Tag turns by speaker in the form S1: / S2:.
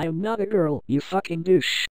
S1: I am not a girl, you fucking douche.